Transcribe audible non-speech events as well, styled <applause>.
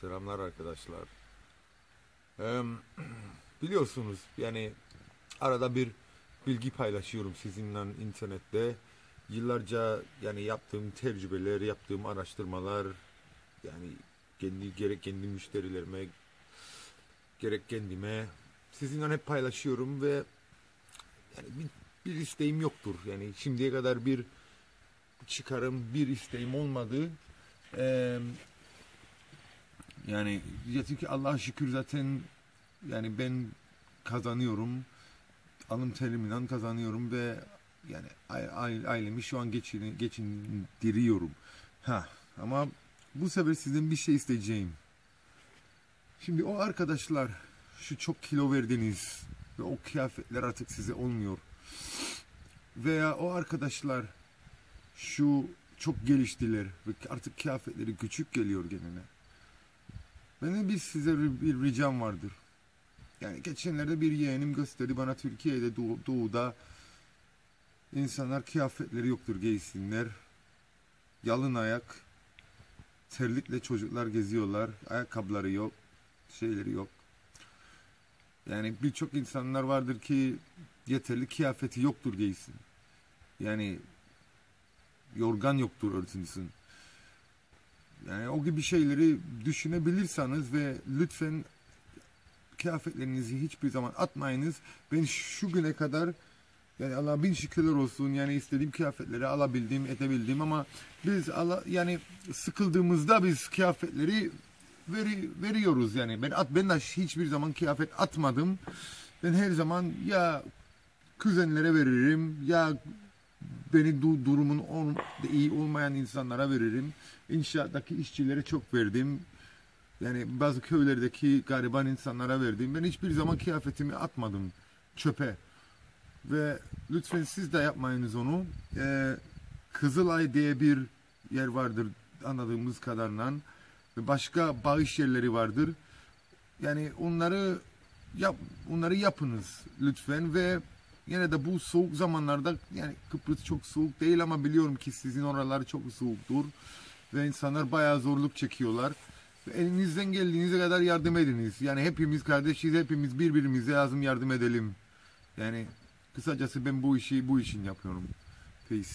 Selamlar arkadaşlar. Eee, <clears throat> biliyorsunuz yani arada bir bilgi paylaşıyorum sizinle internette. Yıllarca yani yaptığım tecrübeler, yaptığım araştırmalar yani kendi gerek kendi müşterilerime gerek kendime sizinle hep paylaşıyorum ve yani bir, bir isteğim yoktur. Yani şimdiye kadar bir çıkarım, bir isteğim olmadı. Eee yani ya çünkü Allah'a şükür zaten yani ben kazanıyorum. Alım terimle kazanıyorum ve yani ailemi şu an geçin, geçindiriyorum. Ha ama bu sefer sizden bir şey isteyeceğim. Şimdi o arkadaşlar şu çok kilo verdiniz ve o kıyafetler artık size olmuyor. Veya o arkadaşlar şu çok geliştiler ve artık kıyafetleri küçük geliyor genine. Benim bir size bir, ricam vardır. Yani geçenlerde bir yeğenim gösterdi bana Türkiye'de doğu, doğuda insanlar kıyafetleri yoktur giysinler. Yalın ayak, terlikle çocuklar geziyorlar. Ayakkabıları yok, şeyleri yok. Yani birçok insanlar vardır ki yeterli kıyafeti yoktur giysin. Yani yorgan yoktur örtünsün. Yani o gibi şeyleri düşünebilirseniz ve lütfen kıyafetlerinizi hiçbir zaman atmayınız. Ben şu güne kadar yani Allah bin şükürler olsun yani istediğim kıyafetleri alabildim, edebildim ama biz ala, yani sıkıldığımızda biz kıyafetleri veri, veriyoruz yani. Ben at ben de hiçbir zaman kıyafet atmadım. Ben her zaman ya kuzenlere veririm ya beni du- durumun ol- iyi olmayan insanlara veririm. İnşaattaki işçilere çok verdim. Yani bazı köylerdeki gariban insanlara verdim. Ben hiçbir zaman kıyafetimi atmadım çöpe. Ve lütfen siz de yapmayınız onu. Ee, Kızılay diye bir yer vardır anladığımız kadarıyla. Başka bağış yerleri vardır. Yani onları yap, onları yapınız lütfen ve yine de bu soğuk zamanlarda yani Kıbrıs çok soğuk değil ama biliyorum ki sizin oralar çok soğuktur ve insanlar bayağı zorluk çekiyorlar. Elinizden geldiğinize kadar yardım ediniz. Yani hepimiz kardeşiz, hepimiz birbirimize lazım yardım edelim. Yani kısacası ben bu işi bu için yapıyorum. Peace.